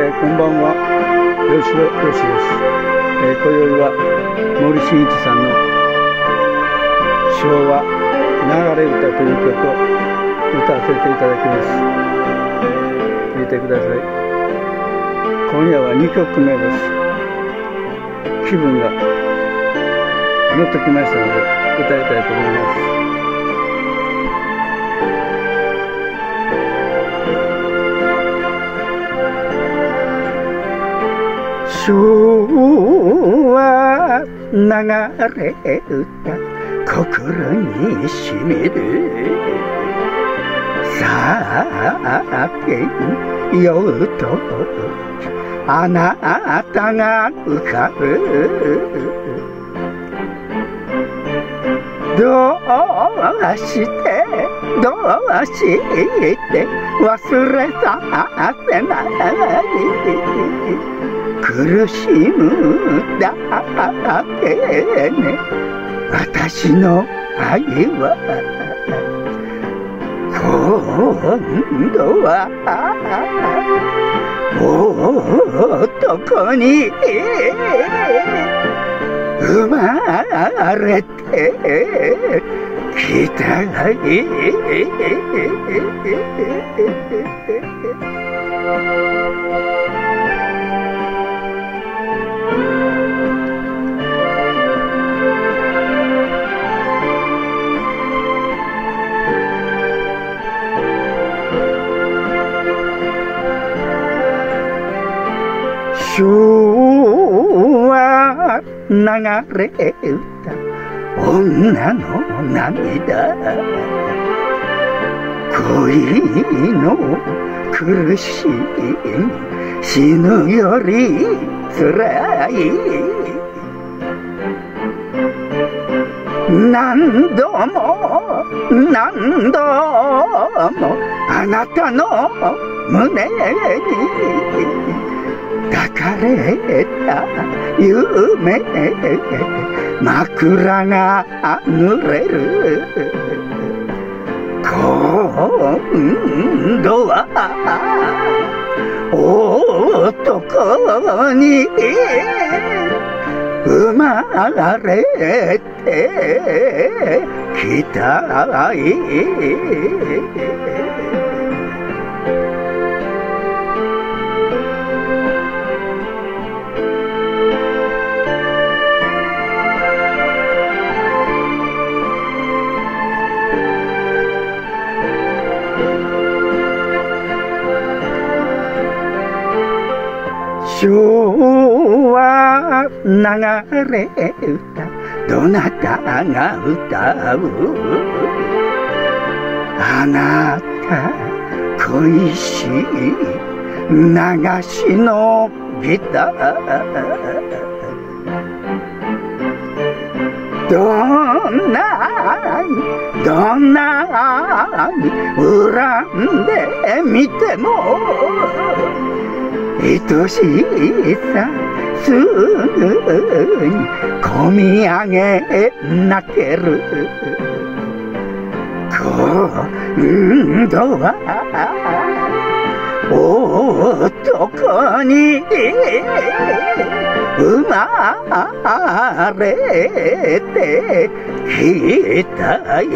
えー、こんばんは。吉野よしです、えー、今宵は森進一さんの昭和流れ歌という曲を歌わせていただきます。聴いてください。今夜は2曲目です。気分が乗ってきましたので歌いたいと思います。昭和流れ歌心にしみる。叫ようとあなたが浮かぶ。どうしてどうして忘れさせない苦しむだけね。私の愛は今度は男に生まれてきたい。昭和流れ歌女の涙。恋の苦しい死ぬより辛い。何度も何度もあなたの胸にれ夢枕が濡れる今度は男に生まれてきたい昭和流れ歌どなたが歌う？あなた恋しい流しのギタどんなにどんなに恨んでみても愛しさすぐに込み上げ泣ける。今度は男に生まれて。きたい